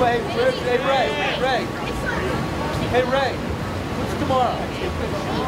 Hey, Ray, hey, Ray, Ray. Hey, Ray, what's tomorrow?